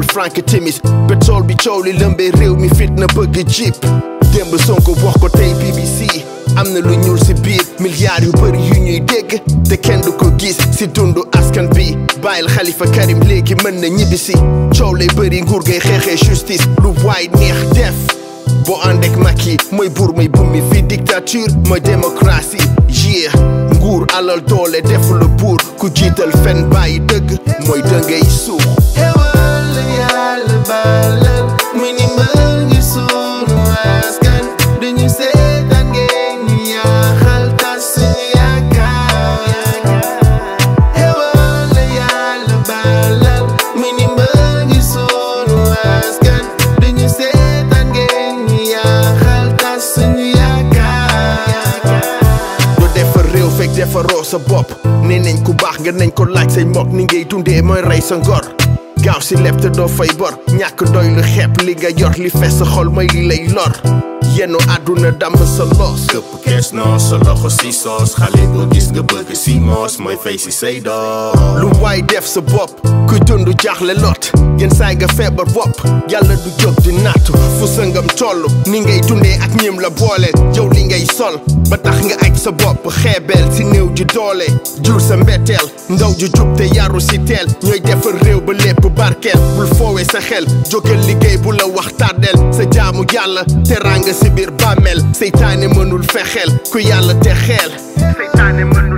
people franke timis pétrole bi coow li fit na mi jeep. Dem jip song go walk ko tey BBC am the lu ñuul si biir milliards yu bëri yu ñuy dégg te kenn ko gis si dundu askan bi bàyyil Khalifa Karim léegi man na ñibbi si coow lay bëri nguur gay xeexee justice lu waay neex def boo ànd maki. Macky bur buur mooy bummi dictature mooy democracy. Yeah. Ngur alal dole def lu buur ku jiital fen bàyyi dëgg mooy dëngay jalan minimal ngir sunu askan duñu seetaan ngeen ñi yàqal tas suñu yaakaar xewal la yàlla balal minimal ngir sunu askan duñu seetaan ngeen ñi yàqal tas suñu yaakaar bu defar réew fekk defaroo sa bopp nee nañ ku baax nga nañ ko laaj say mbokk ni ngay dundee mooy rey sa ngor gaaw si leb te doo fay bor ñàkk doy lu xeeb li nga yor li fees sa xol mooy li lay lor yenn àdduna dàmm sa loos këpp kees noos sa loxo si soos xale boo gis nga bëgg si moos mooy fay si say doom lu waay def sa bopp kuy dund jaaxle lot yenn saay nga feebar bopp yàlla du jóg di nattu fu sëngam toll ni ngay dundee ak ñim la booleel yow li ngay sol ba tax nga aj sa bopp xeebeel si néew ji doole jur sa mbetteel ndaw ju jub te si teel ñooy defar réew ba lépp barkeel bul foowee sa xel jógal liggéey bu la wax tàddeel sa jaamu yàlla teranga سي بير بامل سيتاني منو الفخل كو تخيل سيتاني منو